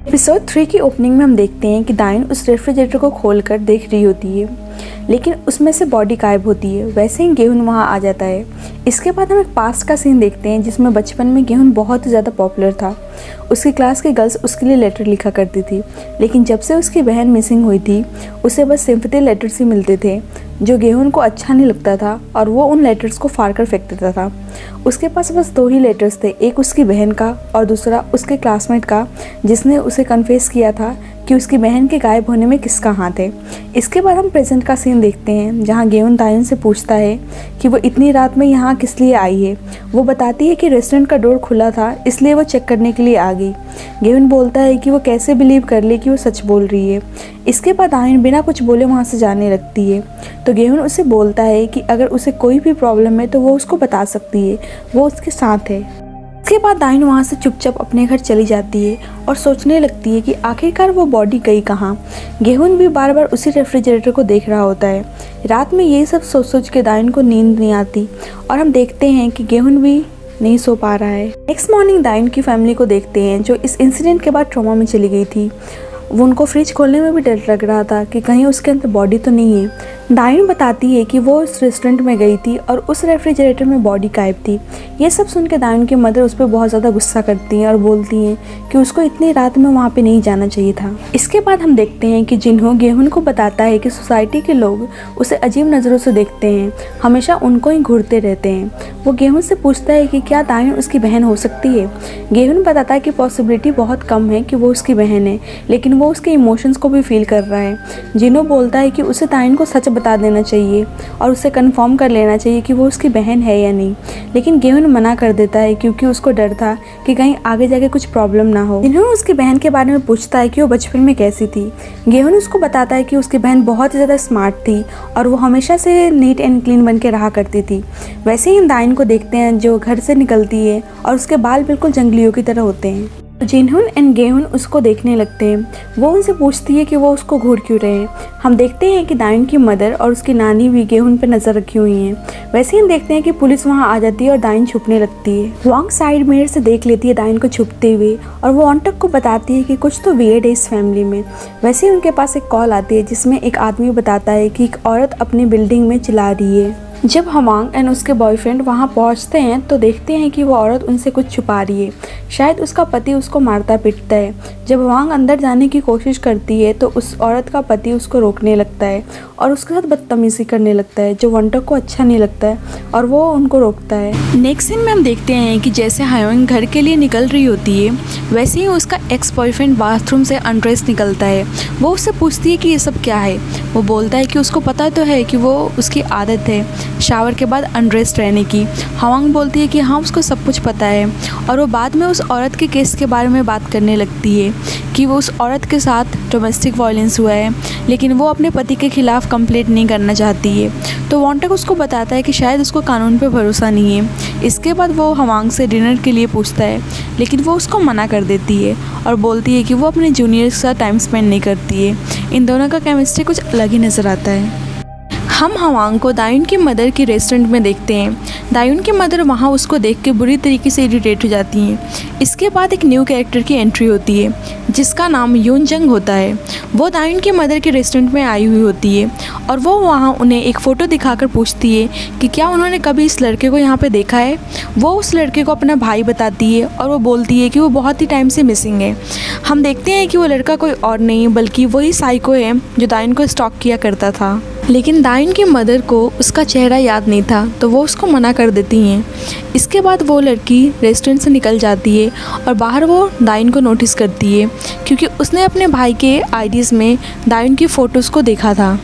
Episode three की opening में हम देखते हैं कि दाइन उस रेफ्रिजरेटर को खोलकर देख रही होती है, लेकिन उसमें से बॉडी गायब होती है। वैसे ही गेहून वहाँ आ जाता है। इसके बाद हम एक पास्ट का सीन देखते हैं, जिसमें बचपन में गेहून बहुत ही ज़्यादा पॉपुलर था। उसकी क्लास के गर्ल्स उसके लिए लेटर लिखा करती थी, लेकिन जब से उसकी बहन मिसिंग हुई थी, उसे बस सिंपथी लेटर्स ही मिलते थे। जो गेहून को अच्छा नहीं लगता था और वो उन लेटर्स को फाड़ कर फेंक देता था। उसके पास बस दो ही लेटर्स थे, एक उसकी बहन का और दूसरा उसके क्लासमेट का, जिसने उसे कन्फेस किया था कि उसकी बहन के गायब होने में किसका हाथ है। इसके बाद हम प्रेजेंट का सीन देखते हैं, जहाँ गेवन तायन से पूछता है कि वो इतनी रात में यहाँ किस लिए आई है। वो बताती है कि रेस्टोरेंट का डोर खुला था, इसलिए वो चेक करने के लिए आ गई। गेवन बोलता है कि वो कैसे बिलीव कर ले कि वो सच बोल रही है। इसके बाद आयन बिना कुछ बोले वहाँ से जाने लगती है। तो गेवन उसे बोलता है कि अगर उसे कोई भी प्रॉब्लम है तो वो उसको बता सकती है। वो उसके साथ है। इसके बाद दाइन वहाँ से चुपचाप अपने घर चली जाती है और सोचने लगती है कि आखिरकार वो बॉडी गई कहाँ। गेहून भी बार बार उसी रेफ्रिजरेटर को देख रहा होता है। रात में यही सब सोच सोच के दाइन को नींद नहीं आती और हम देखते हैं कि गेहून भी नहीं सो पा रहा है। नेक्स्ट मॉर्निंग दाइन की फैमिली को देखते हैं जो इस इंसिडेंट के बाद ट्रॉमा में चली गई थी। वो उनको फ्रिज खोलने में भी डर लग रहा था कि कहीं उसके अंदर बॉडी तो नहीं है। डाइन बताती है कि वो उस रेस्टोरेंट में गई थी और उस रेफ्रिजरेटर में बॉडी गायब थी। ये सब सुन के दाइन की मदर उस पर बहुत ज़्यादा गुस्सा करती हैं और बोलती हैं कि उसको इतनी रात में वहाँ पे नहीं जाना चाहिए था। इसके बाद हम देखते हैं कि जिन्हों गेहून को बताता है कि सोसाइटी के लोग उसे अजीब नज़रों से देखते हैं, हमेशा उनको ही घूरते रहते हैं। वो गेहूँ से पूछता है कि क्या दाइन उसकी बहन हो सकती है? गेहून बताता है कि पॉसिबिलिटी बहुत कम है कि वो उसकी बहन है, लेकिन वो उसके इमोशंस को भी फील कर रहा है। जिन्हों बोलता है कि उसे दाइन को सच बता देना चाहिए और उसे कंफर्म कर लेना चाहिए कि वो उसकी बहन है या नहीं। लेकिन गेहून मना कर देता है क्योंकि उसको डर था कि कहीं आगे जाके कुछ प्रॉब्लम ना हो। जिन्होंने उसकी बहन के बारे में पूछता है कि वो बचपन में कैसी थी। गेहून उसको बताता है कि उसकी बहन बहुत ही ज़्यादा स्मार्ट थी और वो हमेशा से नीट एंड क्लीन बन के रहा करती थी। वैसे ही हम दाइन को देखते हैं जो घर से निकलती है और उसके बाल बिल्कुल जंगलियों की तरह होते हैं। जिनहुन एंड गेहुन उसको देखने लगते हैं, वो उनसे पूछती है कि वो उसको घूर क्यों रहे हैं। हम देखते हैं कि दाइन की मदर और उसकी नानी भी गेहुन पर नज़र रखी हुई हैं। वैसे हम देखते हैं कि पुलिस वहाँ आ जाती है और दाइन छुपने लगती है। वांग साइड मिरर से देख लेती है दाइन को छुपते हुए और वो ऑनटक को बताती है कि कुछ तो वियर्ड है इस फैमिली में। वैसे उनके पास एक कॉल आती है जिसमें एक आदमी बताता है कि एक औरत अपनी बिल्डिंग में चिल्ला रही है। जब हवांग एंड उसके बॉयफ्रेंड वहाँ पहुँचते हैं तो देखते हैं कि वो औरत उनसे कुछ छुपा रही है। शायद उसका पति उसको मारता पीटता है। जब हवांग अंदर जाने की कोशिश करती है तो उस औरत का पति उसको रोकने लगता है और उसके साथ बदतमीज़ी करने लगता है, जो वंटक को अच्छा नहीं लगता है और वो उनको रोकता है। नेक्स्ट सीन में हम देखते हैं कि जैसे हायोंग घर के लिए निकल रही होती है, वैसे ही उसका एक्स बॉयफ्रेंड बाथरूम से अनड्रेस निकलता है। वो उससे पूछती है कि ये सब क्या है? वो बोलता है कि उसको पता तो है कि वो उसकी आदत है। शावर के बाद अनड्रेस्ड रहने की। हवांग बोलती है कि हाँ उसको सब कुछ पता है। और वो बाद में उस औरत के केस के बारे में बात करने लगती है कि वो उस औरत के साथ डोमेस्टिक वायलेंस हुआ है, लेकिन वो अपने पति के खिलाफ़ कंप्लेंट नहीं करना चाहती है। तो वॉन्टक उसको बताता है कि शायद उसको कानून पर भरोसा नहीं है। इसके बाद वो हवांग से डिनर के लिए पूछता है, लेकिन वो उसको मना कर देती है और बोलती है कि वो अपने जूनियर्स के साथ टाइम स्पेंड नहीं करती है। इन दोनों का केमिस्ट्री कुछ अलग ही नज़र आता है। हम हवांग को दायुन की मदर के रेस्टोरेंट में देखते हैं। दायुन की मदर वहाँ उसको देख के बुरी तरीके से इरीटेट हो जाती हैं। इसके बाद एक न्यू कैरेक्टर की एंट्री होती है, जिसका नाम यून जंग होता है। वो दायुन की मदर के रेस्टोरेंट में आई हुई होती है और वो वहाँ उन्हें एक फ़ोटो दिखाकर पूछती है कि क्या उन्होंने कभी इस लड़के को यहाँ पर देखा है? वो उस लड़के को अपना भाई बताती है और वो बोलती है कि वो बहुत ही टाइम से मिसिंग है। हम देखते हैं कि वो लड़का कोई और नहीं, बल्कि वही साइको है जो दायुन को स्टॉक किया करता था। लेकिन दाइन की मदर को उसका चेहरा याद नहीं था तो वो उसको मना कर देती हैं। इसके बाद वो लड़की रेस्टोरेंट से निकल जाती है और बाहर वो दाइन को नोटिस करती है, क्योंकि उसने अपने भाई के आईडीज़ में दाइन की फ़ोटोज़ को देखा था।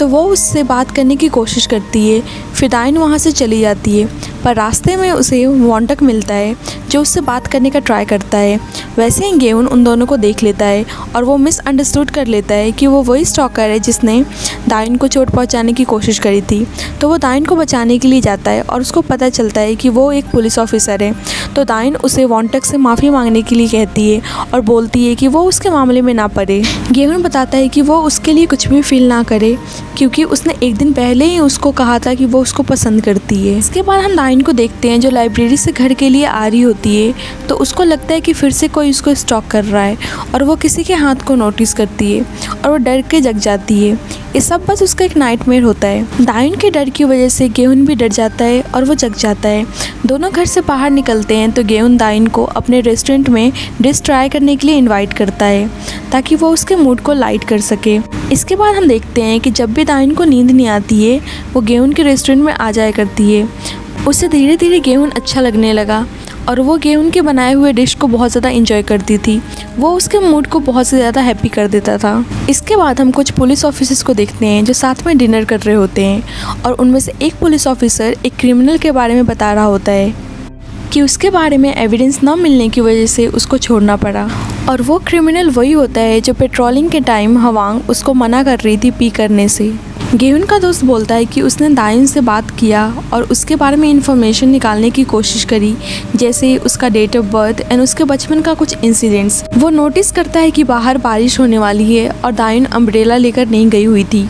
तो वो उससे बात करने की कोशिश करती है फिर दाइन वहाँ से चली जाती है, पर रास्ते में उसे वॉन्टक मिलता है, जो उससे बात करने का ट्राई करता है। वैसे ही गेहून उन दोनों को देख लेता है और वो मिसअंडरस्टूड कर लेता है कि वो वही स्टॉकर है जिसने दाइन को चोट पहुँचाने की कोशिश करी थी। तो वो दाइन को बचाने के लिए जाता है और उसको पता चलता है कि वो एक पुलिस ऑफिसर है। तो दाइन उसे वॉन्टक से माफ़ी मांगने के लिए कहती है और बोलती है कि वो उसके मामले में ना पड़े। गेहून बताता है कि वो उसके लिए कुछ भी फील ना करे क्योंकि उसने एक दिन पहले ही उसको कहा था कि वो उसको पसंद करती है। इसके बाद हम लाइन को देखते हैं, जो लाइब्रेरी से घर के लिए आ रही होती है तो उसको लगता है कि फिर से कोई उसको स्टॉक कर रहा है और वो किसी के हाथ को नोटिस करती है और वो डर के जग जाती है। ये सब बस उसका एक नाइटमेयर होता है। दाइन के डर की वजह से गेहून भी डर जाता है और वो जग जाता है। दोनों घर से बाहर निकलते हैं तो गेहून दाइन को अपने रेस्टोरेंट में डिश ट्राई करने के लिए इनवाइट करता है, ताकि वो उसके मूड को लाइट कर सके। इसके बाद हम देखते हैं कि जब भी दाइन को नींद नहीं आती है, वो गेहून के रेस्टोरेंट में आ जाया करती है। उसे धीरे धीरे गेहून अच्छा लगने लगा। और वो गेहूँ के बनाए हुए डिश को बहुत ज़्यादा इंजॉय करती थी। वो उसके मूड को बहुत से ज़्यादा हैप्पी कर देता था। इसके बाद हम कुछ पुलिस ऑफिसर्स को देखते हैं जो साथ में डिनर कर रहे होते हैं और उनमें से एक पुलिस ऑफिसर एक क्रिमिनल के बारे में बता रहा होता है कि उसके बारे में एविडेंस न मिलने की वजह से उसको छोड़ना पड़ा। और वो क्रिमिनल वही होता है जो पेट्रोलिंग के टाइम हवांग उसको मना कर रही थी पी करने से। गेहून का दोस्त बोलता है कि उसने दायन से बात किया और उसके बारे में इन्फॉर्मेशन निकालने की कोशिश करी, जैसे उसका डेट ऑफ़ बर्थ एंड उसके बचपन का कुछ इंसिडेंट्स वो नोटिस करता है कि बाहर बारिश होने वाली है और दायन अम्ब्रेला लेकर नहीं गई हुई थी।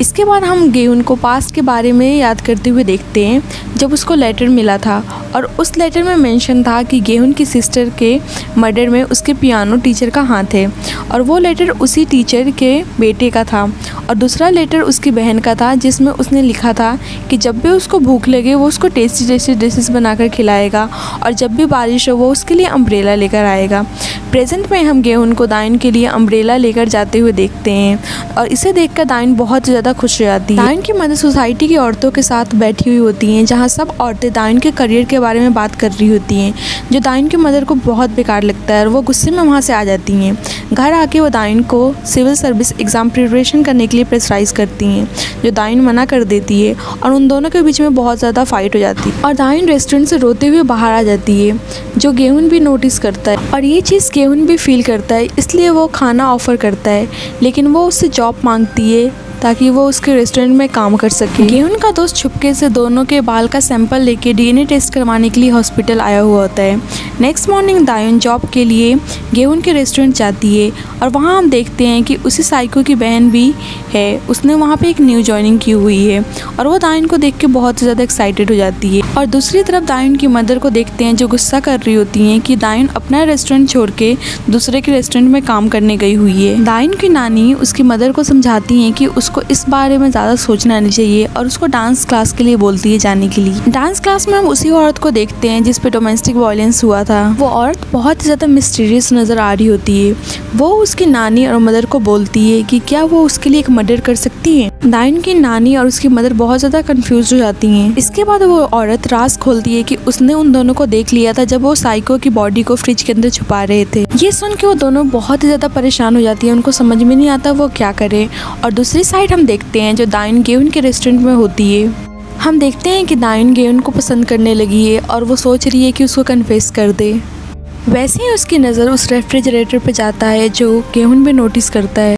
इसके बाद हम गेहून को पास्ट के बारे में याद करते हुए देखते हैं, जब उसको लेटर मिला था। और उस लेटर में मेंशन था कि गेहून की सिस्टर के मर्डर में उसके पियानो टीचर का हाथ है। और वो लेटर उसी टीचर के बेटे का था। और दूसरा लेटर उसकी बहन का था, जिसमें उसने लिखा था कि जब भी उसको भूख लगे, वो उसको टेस्टी टेस्टी डिशेस बनाकर खिलाएगा। और जब भी बारिश हो, वो उसके लिए अम्ब्रेला लेकर आएगा। प्रेजेंट में हम गेहून को दाइन के लिए अम्ब्रेला लेकर जाते हुए देखते हैं और इसे देखकर दाइन बहुत ज़्यादा खुश हो जाती है। दाइन की मदद सोसाइटी की औरतों के साथ बैठी हुई होती हैं, जहाँ सब औरतें दाइन के करियर के बारे में बात कर रही होती हैं। जो दाइन की मदर को बहुत बेकार लगता है और वो गुस्से में वहाँ से आ जाती हैं। घर आके वो दाइन को सिविल सर्विस एग्ज़ाम प्रिपरेशन करने के लिए प्रेसराइज करती हैं, जो दाइन मना कर देती है और उन दोनों के बीच में बहुत ज़्यादा फाइट हो जाती है। और दाइन रेस्टोरेंट से रोते हुए बाहर आ जाती है, जो गेहून भी नोटिस करता है। और ये चीज़ गेहून भी फील करता है, इसलिए वो खाना ऑफ़र करता है, लेकिन वो उससे जॉब मांगती है ताकि वो उसके रेस्टोरेंट में काम कर सके। गेहून का दोस्त छुपके से दोनों के बाल का सैंपल लेके डीएनए टेस्ट करवाने के लिए हॉस्पिटल आया हुआ होता है। नेक्स्ट मॉर्निंग दायन जॉब के लिए गेहून के रेस्टोरेंट जाती है और वहाँ हम देखते हैं कि उसी साइको की बहन भी है। उसने वहाँ पर एक न्यू ज्वाइनिंग की हुई है और वो दायन को देख के बहुत ज़्यादा एक्साइटेड हो जाती है। और दूसरी तरफ़ दायन की मदर को देखते हैं जो गुस्सा कर रही होती हैं कि दायन अपना रेस्टोरेंट छोड़ के दूसरे के रेस्टोरेंट में काम करने गई हुई है। दायन की नानी उसकी मदर को समझाती हैं कि उसको इस बारे में ज़्यादा सोचना नहीं चाहिए और उसको डांस क्लास के लिए बोलती है जाने के लिए। डांस क्लास में हम उसी औरत को देखते हैं जिस पे डोमेस्टिक वायलेंस हुआ था। वो औरत बहुत ही ज़्यादा मिस्टीरियस नज़र आ रही होती है। वो उसकी नानी और मदर को बोलती है कि क्या वो उसके लिए एक मर्डर कर सकती है? दाइन की नानी और उसकी मदर बहुत ज़्यादा कंफ्यूज हो जाती हैं। इसके बाद वो औरत राज खोलती है कि उसने उन दोनों को देख लिया था जब वो साइको की बॉडी को फ्रिज के अंदर छुपा रहे थे। ये सुन के वो दोनों बहुत ही ज़्यादा परेशान हो जाती है। उनको समझ में नहीं आता वो क्या करें। और दूसरी साइड हम देखते हैं, जो दाइन गेवन के रेस्टोरेंट में होती है। हम देखते हैं कि दाइन गेवन को पसंद करने लगी है और वो सोच रही है कि उसको कन्फेस कर दे। वैसे ही उसकी नज़र उस रेफ्रिजरेटर पर जाता है, जो गेहून भी नोटिस करता है।